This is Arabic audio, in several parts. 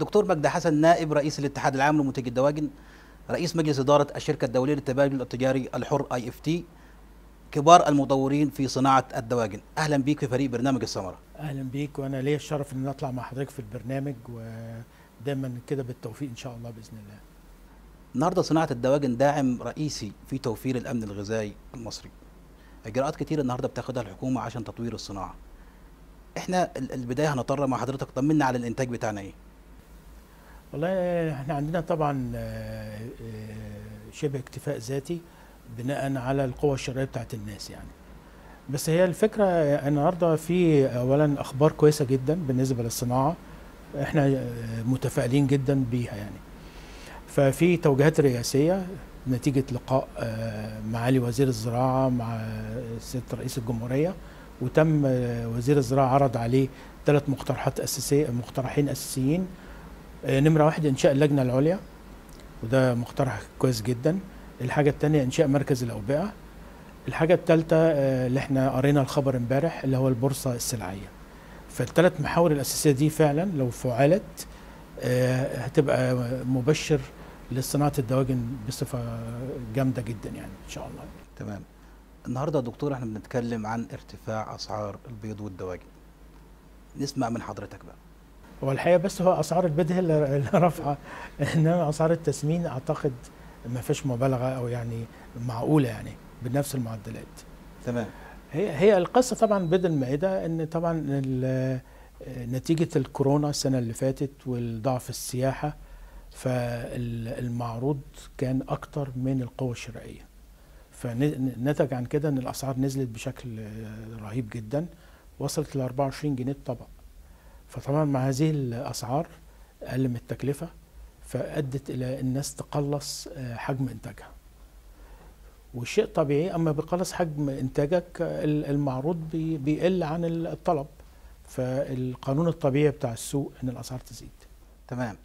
الدكتور مجدي حسن نائب رئيس الاتحاد العام لمنتجي الدواجن رئيس مجلس إدارة الشركة الدولية للتبادل التجاري الحر IFT كبار المطورين في صناعة الدواجن. أهلا بيك في فريق برنامج الثمرة. أهلا بيك وأنا ليا الشرف ان أطلع مع حضرتك في البرنامج ودايما كده بالتوفيق إن شاء الله بإذن الله. النهارده صناعة الدواجن داعم رئيسي في توفير الأمن الغذائي المصري. إجراءات كتير النهارده بتاخدها الحكومة عشان تطوير الصناعة. إحنا ال- البداية هنطر مع حضرتك طمنا على الإنتاج بتاعنا إيه؟ والله إحنا عندنا طبعا آه، آه، شبه اكتفاء ذاتي بناء على القوة الشرائية بتاعت الناس يعني. بس هي الفكرة النهاردة في أولا أخبار كويسة جدا بالنسبة للصناعة إحنا آه، متفائلين جدا بيها يعني. ففي توجيهات رئاسية نتيجة لقاء معالي وزير الزراعة مع سيادة رئيس الجمهورية وتم وزير الزراعة عرض عليه ثلاث مقترحات أساسية مقترحين أساسيين آه، نمرة واحد إنشاء اللجنة العليا وده مقترح كويس جدا. الحاجة التانية إنشاء مركز الأوبئة. الحاجة التالتة آه، اللي إحنا قرينا الخبر امبارح اللي هو البورصة السلعية. فالثلاث محاور الأساسية دي فعلا لو فعلت آه، هتبقى مبشر لصناعة الدواجن بصفة جامدة جدا يعني إن شاء الله. تمام. النهارده يا دكتور إحنا بنتكلم عن ارتفاع أسعار البيض والدواجن. نسمع من حضرتك بقى. هو الحقيقة بس هو أسعار البيض هي اللي رافعة إنما أسعار التسمين أعتقد ما فيش مبالغة أو يعني معقولة يعني بنفس المعدلات. تمام. هي هي القصة طبعا بيض المائدة إن طبعا نتيجة الكورونا السنة اللي فاتت والضعف السياحة فالمعروض كان أكتر من القوة الشرائية. فنتج عن كده إن الأسعار نزلت بشكل رهيب جدا وصلت ل 24 جنيه الطبق. فطبعا مع هذه الأسعار أقل من التكلفة فأدت إلى الناس تقلص حجم إنتاجها. والشيء طبيعي أما بيقلص حجم إنتاجك ال- المعروض بي- بيقل عن الطلب. فالقانون الطبيعي بتاع السوق إن الأسعار تزيد. تمام.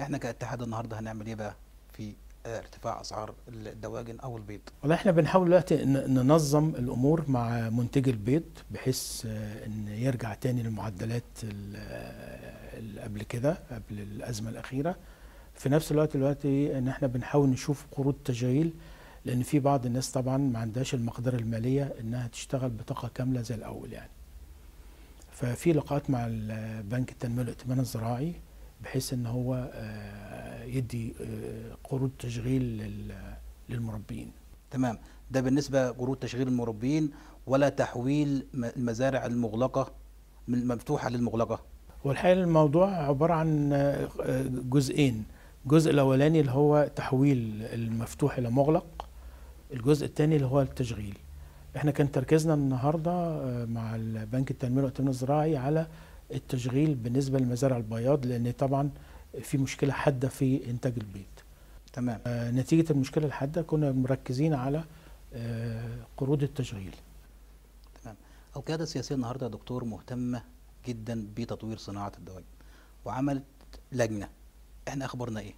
إحنا كاتحاد النهارده هنعمل إيه بقى في آه، ارتفاع أسعار الدواجن أو البيض. والله إحنا بنحاول دلوقتي ننظم الأمور مع منتجي البيض بحيث آه، إن يرجع تاني للمعدلات آه، اللي قبل كده قبل الأزمة الأخيرة. في نفس الوقت دلوقتي إن إحنا بنحاول نشوف قروض تشغيل لأن في بعض الناس طبعا ما عندهاش المقدرة المالية إنها تشتغل بطاقة كاملة زي الأول يعني. ففي لقاءات مع ال- بنك التنمية والائتمان الزراعي بحيث إن هو آه، يدي آه، قروض تشغيل لل- للمربين. تمام. ده بالنسبة قروض تشغيل المربين ولا تحويل المزارع المغلقة من المفتوحه للمغلقة؟ هو الحقيقة الموضوع عبارة عن آه، جزئين. الجزء الأولاني اللي هو تحويل المفتوح إلى مغلق الجزء الثاني اللي هو التشغيل. إحنا كان تركيزنا النهارده مع البنك التنمية والائتمان الزراعي على التشغيل بالنسبة لمزارع البياض لأن طبعا في مشكلة حادة في إنتاج البيض. تمام. آه، نتيجة المشكلة الحادة كنا مركزين على آه، قروض التشغيل. القيادة السياسية النهارده يا دكتور مهتمة جدا بتطوير صناعة الدواجن وعملت لجنة. إحنا أخبارنا إيه؟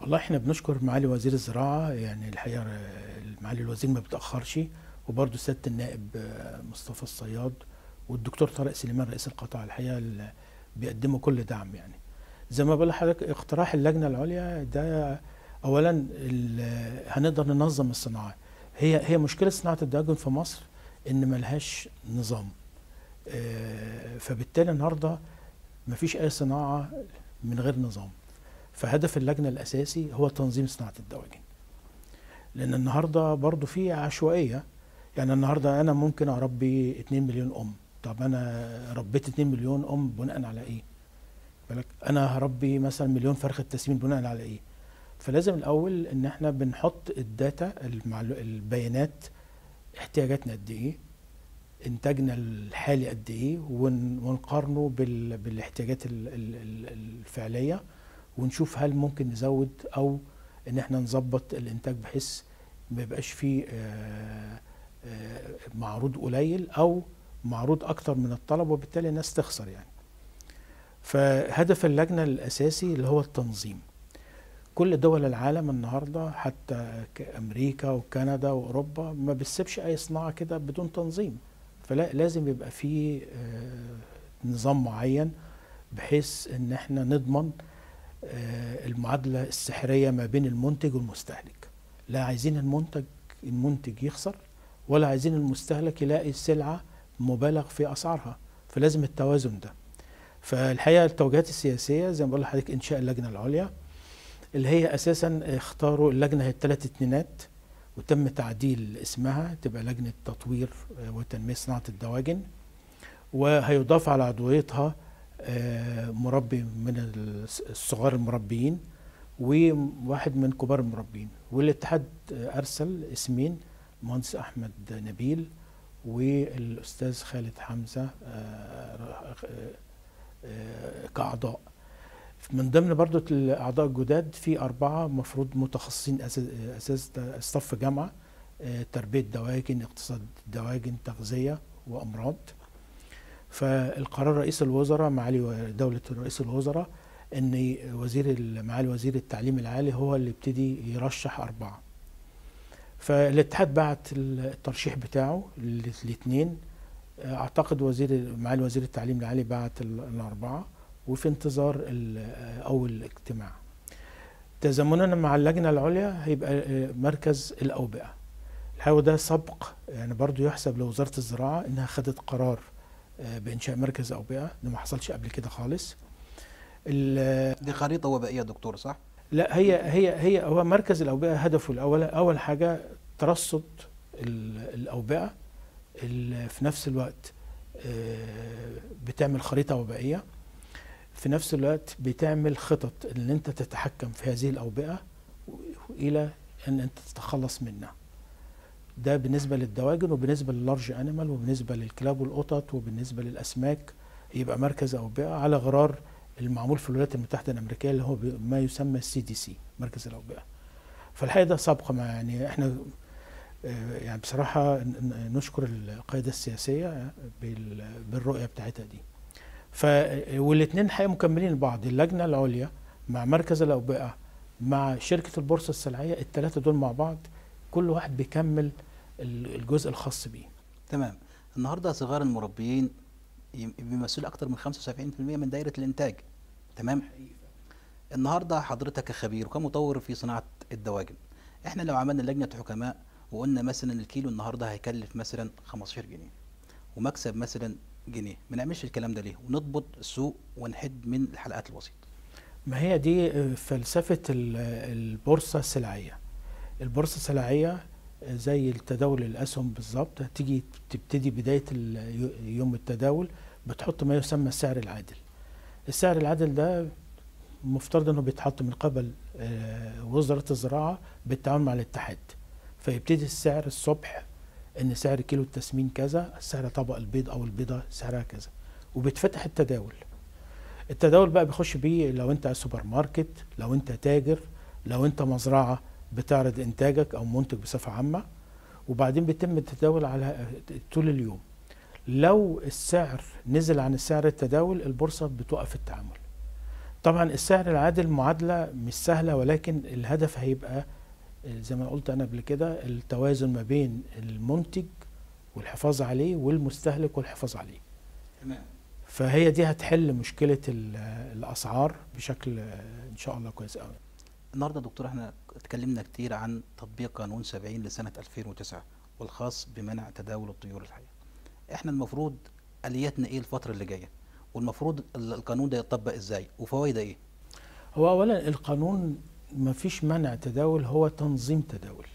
والله إحنا بنشكر معالي وزير الزراعة يعني الحقيقة آه، معالي الوزير ما بيتأخرش وبرضه سياده النائب آه، مصطفى الصياد. والدكتور طارق سليمان رئيس القطاع الحقيقة ال- بيقدموا كل دعم يعني. زي ما بقول لحضرتك اقتراح اللجنة العليا ده اولا هنقدر ننظم الصناعة. هي هي مشكلة صناعة الدواجن في مصر إن ملهاش نظام. آه، فبالتالي النهارده مفيش أي صناعة من غير نظام. فهدف اللجنة الأساسي هو تنظيم صناعة الدواجن. لأن النهارده برضو في عشوائية. يعني النهارده أنا ممكن أربي 2 مليون أم. طب أنا ربيت 2 مليون أم بناء على إيه بالك أنا هربي مثلا مليون فرخة تسمين بناء على إيه فلازم الأول إن إحنا بنحط الداتا. البيانات احتياجاتنا قد إيه إنتاجنا الحالي قد إيه ون... ونقارنه بال... بالإحتياجات ال... ال... ال- الفعلية ونشوف هل ممكن نزود أو إن إحنا نظبط الإنتاج بحيث ما يبقاش فيه آه، آه، معروض قليل أو معروض أكتر من الطلب وبالتالي الناس تخسر يعني. فهدف اللجنة الأساسي اللي هو التنظيم. كل دول العالم النهارده حتى أمريكا وكندا وأوروبا ما بتسيبش أي صناعة كده بدون تنظيم. فلا لازم يبقى في آه، نظام معين بحيث إن إحنا نضمن آه، المعادلة السحرية ما بين المنتج والمستهلك. لا عايزين المنتج المنتج يخسر ولا عايزين المستهلك يلاقي السلعه مبالغ في أسعارها فلازم التوازن ده. فالحقيقة التوجيهات السياسية زي ما بقول لحضرتك إنشاء اللجنة العليا اللي هي أساسا اختاروا اللجنة هي الثلاث اتنينات وتم تعديل اسمها تبقى لجنة تطوير آه، وتنمية صناعة الدواجن وهيضاف على عضويتها آه، مربي من الص- الصغار المربيين وواحد من كبار المربين والاتحاد آه، أرسل اسمين مهندس أحمد نبيل والأستاذ خالد حمزة آه، آه، كأعضاء. من ضمن برضو الأعضاء الجداد في أربعة مفروض متخصصين أساس صف جامعة آه، تربية دواجن اقتصاد دواجن تغذية وأمراض. فالقرار رئيس الوزراء معالي دولة رئيس الوزراء إن وزير ال- معالي وزير التعليم العالي هو اللي يبتدي يرشح أربعة. فالاتحاد بعت الترشيح بتاعه الاثنين أعتقد وزير معالي وزير التعليم العالي بعت ال- الأربعة وفي انتظار ال- أول اجتماع. تزامنا مع اللجنة العليا هيبقى آه، مركز الأوبئة. الحقيقة ده سبق يعني برضو يحسب لوزارة الزراعة إنها خدت قرار آه، بإنشاء مركز أوبئة. ده ما حصلش قبل كده خالص. ال- دي خريطة وبائية دكتور صح؟ لا هي هي هي هو مركز الأوبئة هدفه الأول أول حاجة ترصد ال- الأوبئة ال- في نفس الوقت آه، بتعمل خريطة وبائيه في نفس الوقت بتعمل خطط إن أنت تتحكم في هذه الأوبئة إلى أن أنت تتخلص منها. ده بالنسبة للدواجن وبالنسبة لل large animal وبالنسبة للكلاب والقطط وبالنسبة للأسماك يبقى مركز أوبئة على غرار المعمول في الولايات المتحدة الأمريكية اللي هو ما يسمى ال CDC مركز الأوبئة. فالحقيقة ده سابقة يعني إحنا آه، يعني بصراحة نشكر القيادة السياسية بال- بالرؤية بتاعتها دي. ف والاثنين حقيقة مكملين لبعض اللجنة العليا مع مركز الأوبئة مع شركة البورصة السلعيه الثلاثه دول مع بعض كل واحد بيكمل ال- الجزء الخاص بيه. تمام. النهارده صغار المربيين بيمثلوا أكتر من 75% من دائره الإنتاج. تمام؟ النهارده حضرتك كخبير وكمطور في صناعة الدواجن إحنا لو عملنا لجنة حكماء وقلنا مثلا الكيلو النهارده هيكلف مثلا 15 جنيه ومكسب مثلا جنيه ما نعملش الكلام ده ليه؟ ونضبط السوق ونحد من الحلقات الوسيطة. ما هي دي فلسفة ال- البورصة السلعية. البورصة السلعية آه، زي التداول الأسهم بالظبط هتيجي تبتدي بداية ال- يوم التداول بتحط ما يسمى السعر العادل. السعر العادل ده مفترض إنه بيتحط من قبل آه، وزارة الزراعة بالتعاون مع الاتحاد. فيبتدي السعر الصبح إن سعر كيلو التسمين كذا سعر طبق البيض أو البيضة سعرها كذا. وبيتفتح التداول. التداول بقى بيخش بيه لو أنت سوبر ماركت لو أنت تاجر لو أنت مزرعة بتعرض إنتاجك أو منتج بصفة عامة. وبعدين بيتم التداول على طول اليوم. لو السعر نزل عن السعر التداول البورصة بتوقف التعامل. طبعا السعر العادل معادلة مش سهلة ولكن الهدف هيبقى زي ما قلت أنا قبل كده التوازن ما بين المنتج والحفاظ عليه والمستهلك والحفاظ عليه. تمام. فهي دي هتحل مشكلة ال- الأسعار بشكل آه، إن شاء الله كويس قوي النهارده دكتور إحنا اتكلمنا كتير عن تطبيق قانون 70 لسنة 2009 والخاص بمنع تداول الطيور الحية. إحنا المفروض آلياتنا إيه الفترة اللي جاية؟ والمفروض ال- القانون ده يطبق إزاي؟ وفوائده إيه؟ هو اولا القانون ما فيش منع تداول هو تنظيم تداول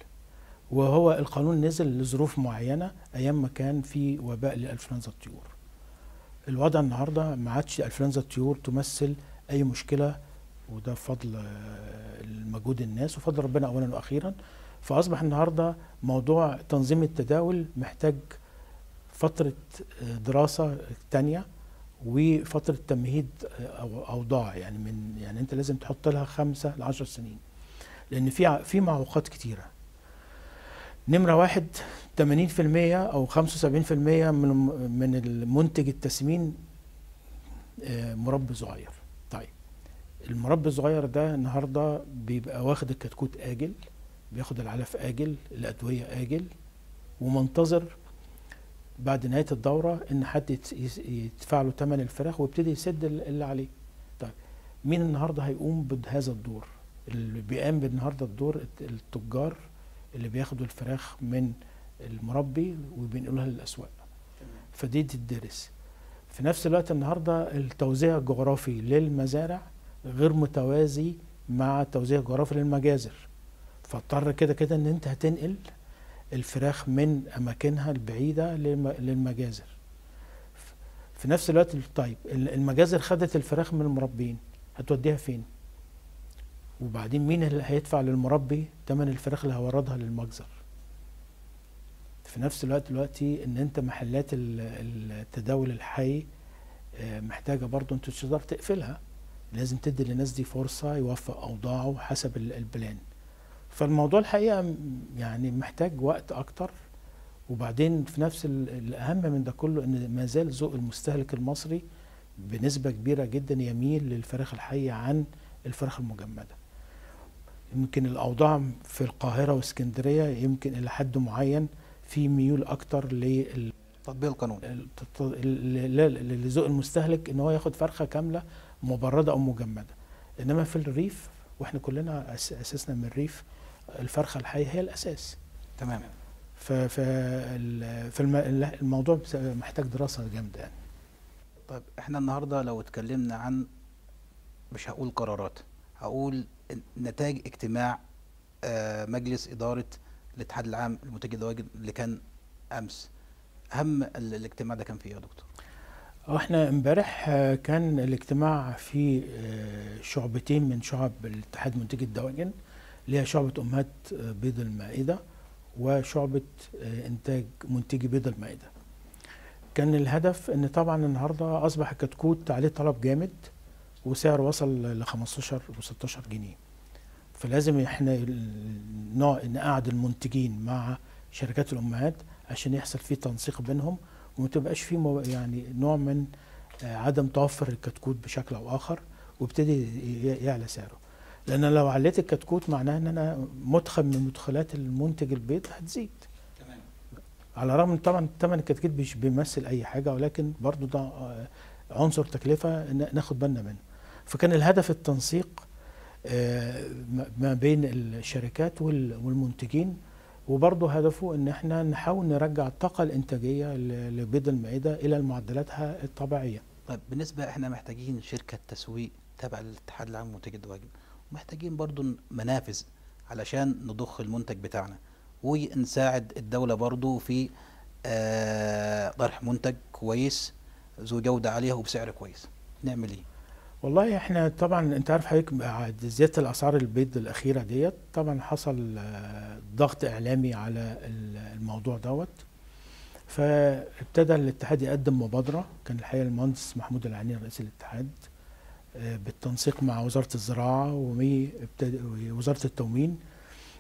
وهو القانون نزل لظروف معينة أيام ما كان في وباء لانفلونزا الطيور الوضع النهارده ما عادش انفلونزا الطيور تمثل أي مشكلة وده بفضل آه، مجهود الناس وفضل ربنا اولا وأخيرا فأصبح النهارده موضوع تنظيم التداول محتاج فترة آه، دراسة تانية وفترة تمهيد آه، أو أوضاع. يعني من يعني أنت لازم تحط لها خمسة لعشر سنين. لأن في في معوقات كتيرة. نمرة واحد 80% أو 75% من من المنتج التسمين آه، مربي صغير. طيب المربي الصغير ده النهارده بيبقى واخد الكتكوت آجل بياخد العلف آجل الأدوية آجل ومنتظر بعد نهاية الدورة إن حد يدفع له ثمن الفراخ ويبتدي يسد ال- اللي عليه. طيب مين النهارده هيقوم بهذا الدور؟ اللي بيقام النهارده الدور الت- التجار اللي بياخدوا الفراخ من المربي وبينقلوها للأسواق. فدي تدرس. في نفس الوقت النهارده التوزيع الجغرافي للمزارع غير متوازي مع التوزيع الجغرافي للمجازر. فاضطر كده كده إن أنت هتنقل الفراخ من أماكنها البعيدة للم- للمجازر. في نفس الوقت طيب ال- المجازر خدت الفراخ من المربين هتوديها فين؟ وبعدين مين اللي هيدفع للمربي ثمن الفراخ اللي هوردها للمجزر؟ في نفس الوقت دلوقتي إن أنت محلات ال- التداول الحي آه، محتاجة برضو أنت مش هتقدر تقفلها. لازم تدي للناس دي فرصة يوفق أوضاعه حسب ال- البلان. فالموضوع الحقيقة يعني محتاج وقت أكتر. وبعدين في نفس ال- الأهم من ده كله إن ما زال ذوق المستهلك المصري بنسبة كبيرة جدا يميل للفراخ الحية عن الفراخ المجمدة. يمكن الأوضاع في القاهرة واسكندرية يمكن إلى حد معين في ميول أكتر لل تطبيق القانون. لذوق المستهلك إن هو ياخد فرخة كاملة مبردة أو مجمدة. إنما في الريف وإحنا كلنا اساسنا من الريف الفرخة الحية هي الأساس. تمام. ف ف ال- فالم- الموضوع بس- محتاج دراسة جامدة يعني. طيب إحنا النهارده لو اتكلمنا عن مش هقول قرارات هقول نتائج اجتماع آه، مجلس إدارة الاتحاد العام لمنتجي الدواجن اللي كان أمس. أهم ال- الاجتماع ده كان فيه يا دكتور؟ إحنا امبارح آه، كان الاجتماع في آه، شعبتين من شعب الاتحاد منتجي الدواجن اللي هي شعبة أمهات آه، بيض المائدة وشعبة آه، إنتاج منتجي بيض المائدة. كان الهدف إن طبعا النهارده أصبح الكتكوت عليه طلب جامد وسعره وصل ل 15 و16 جنيه. فلازم إحنا نقعد المنتجين مع شركات الأمهات عشان يحصل في تنسيق بينهم وما تبقاش في مو- يعني نوع من آه، عدم توفر الكتكوت بشكل أو آخر ويبتدي ي- يعلى سعره. لأن لو عليت الكتكوت معناها إن أنا مدخل من مدخلات المنتج البيض هتزيد. تمام. على الرغم ان طبعا ثمن الكتكوت مش بيمثل أي حاجة ولكن برضو ده آه، عنصر تكلفة ناخد بالنا منه. فكان الهدف التنسيق آه، ما- بين الشركات وال- والمنتجين وبرضه هدفه إن إحنا نحاول نرجع الطاقة الإنتاجية لبيض المائده إلى معدلاتها الطبيعية. طيب بالنسبة إحنا محتاجين شركة تسويق تابعة للاتحاد العام لمنتجي الدواجن. ومحتاجين برضو منافذ علشان نضخ المنتج بتاعنا. ونساعد الدولة برضو في آه، طرح منتج كويس ذو جودة عالية وبسعر كويس. نعمل إيه؟ والله إحنا طبعا انت عارف حضرتك بعد زيادة الأسعار البيض الأخيرة ديت طبعا حصل آه، ضغط إعلامي على ال- الموضوع دوت. فابتدى الاتحاد يقدم مبادرة كان الحقيقة المهندس محمود العيني رئيس الاتحاد. بالتنسيق مع وزارة الزراعة ووزارة التموين.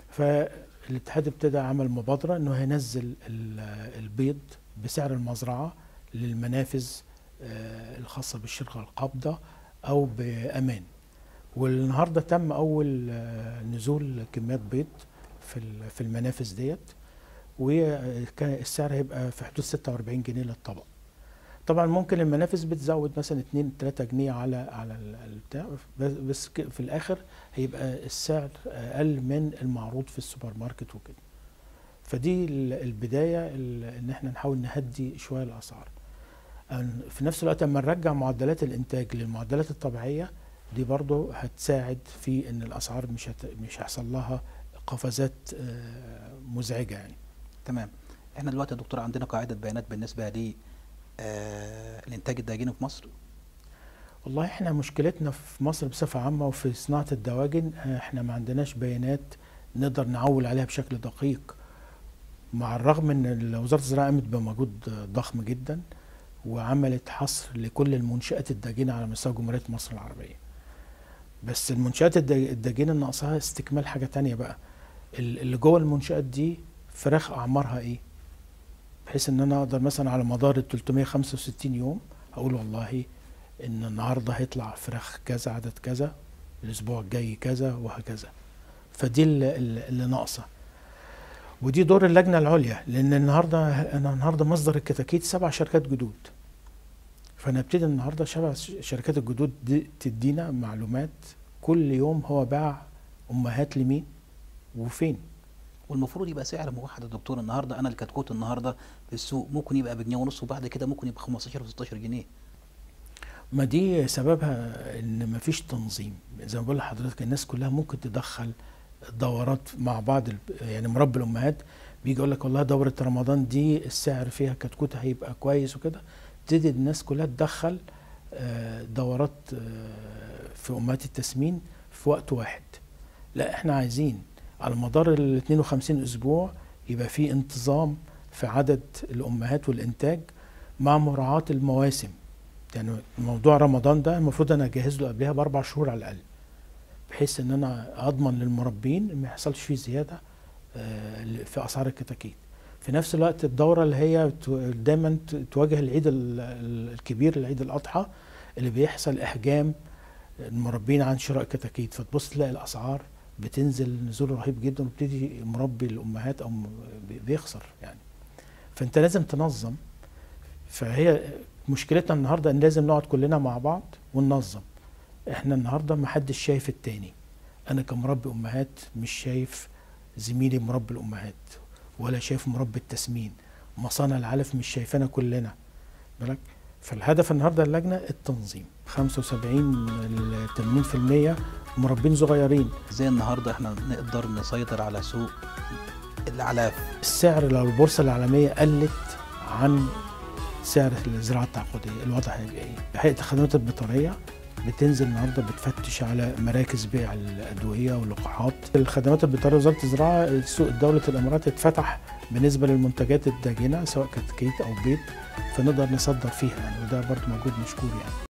فالاتحاد ابتدى عمل مبادرة إنه هينزل ال- البيض بسعر المزرعة للمنافذ آه، الخاصة بالشركة القابضة أو بأمان. والنهاردة تم أول آه، نزول كميات بيض في في المنافذ ديت وكان السعر هيبقى في حدود 46 جنيه للطبق. طبعا ممكن المنافذ بتزود مثلا 2 3 جنيه على على ال- البتاع بس- في الآخر هيبقى السعر أقل من المعروض في السوبر ماركت وكده. فدي ال- البداية ال- إن إحنا نحاول نهدي شوية الأسعار. في نفس الوقت لما نرجع معدلات الإنتاج للمعدلات الطبيعية دي برضو هتساعد في إن الأسعار مش هت... مش هيحصل لها قفزات آه، مزعجة يعني. تمام. إحنا دلوقتي يا دكتور عندنا قاعدة بيانات بالنسبة ل آه، الإنتاج الداجيني في مصر؟ والله إحنا مشكلتنا في مصر بصفة عامة وفي صناعة الدواجن آه، إحنا ما عندناش بيانات نقدر نعول عليها بشكل دقيق مع الرغم إن وزارة الزراعة قامت بمجهود آه، ضخم جدا وعملت حصر لكل المنشآت الداجنة على مستوى جمهورية مصر العربية. بس المنشآت الدا- الداجنة ناقصها استكمال حاجة تانية بقى. ال- اللي جوه المنشآت دي فراخ أعمارها إيه؟ بحيث إن أنا أقدر مثلا على مدار ال 365 يوم أقول والله إن النهاردة هيطلع فراخ كذا عدد كذا الأسبوع الجاي كذا وهكذا. فدي اللي, ناقصة. ودي دور اللجنة العليا لأن النهارده أنا النهارده مصدر الكتاكيت سبع شركات جدود. فنبتدي النهارده شبع شركات الجدود دي تدينا معلومات كل يوم هو باع أمهات لمين وفين. والمفروض يبقى سعر موحد يا دكتور النهارده أنا الكتكوت النهارده في السوق ممكن يبقى بجنيه ونص وبعد كده ممكن يبقى 15 و 16 جنيه. ما دي سببها إن مفيش تنظيم. زي ما بقول لحضرتك الناس كلها ممكن تدخل دورات مع بعض يعني مربي الأمهات بيجي يقول لك والله دورة رمضان دي السعر فيها كتكوت هيبقى كويس وكده. تبتدي الناس كلها تدخل آه، دورات آه، في أمهات التسمين في وقت واحد. لا إحنا عايزين على مدار ال 52 أسبوع يبقى في انتظام في عدد الأمهات والإنتاج مع مراعاة المواسم. يعني موضوع رمضان ده المفروض أنا أجهز له قبلها بأربع شهور على الأقل بحيث إن أنا أضمن للمربين ما يحصلش فيه زيادة آه، في أسعار الكتاكيت. في نفس الوقت الدورة اللي هي دايما تواجه العيد ال- ال- الكبير العيد الأضحى اللي بيحصل إحجام المربين عن شراء كتاكيت فتبص تلاقي الأسعار بتنزل نزول رهيب جدا وبتدي مربي الأمهات أو بيخسر يعني. فأنت لازم تنظم. فهي مشكلتنا النهارده إن لازم نقعد كلنا مع بعض وننظم. إحنا النهارده ما حدش شايف التاني. أنا كمربي أمهات مش شايف زميلي مربي الأمهات ولا شايف مربي التسمين. مصانع العلف مش شايفانا كلنا. بالك؟ فالهدف النهارده اللجنة التنظيم. 75 ل 80% مربين صغيرين. إزاي النهارده إحنا نقدر نسيطر على سوق الأعلاف. السعر لو البورصة العالمية قلت عن سعر الزراعة التعاقدية الوضع هيبقى إيه؟ هيئه الخدمات البيطريه بتنزل النهارده بتفتش على مراكز بيع الأدوية واللقاحات. الخدمات البيطريه وزارة الزراعة سوق دولة الإمارات اتفتح بالنسبة للمنتجات الداجنة سواء كتكيت أو بيض. فنقدر نصدر فيها يعني وده برضه مجهود مشكور يعني.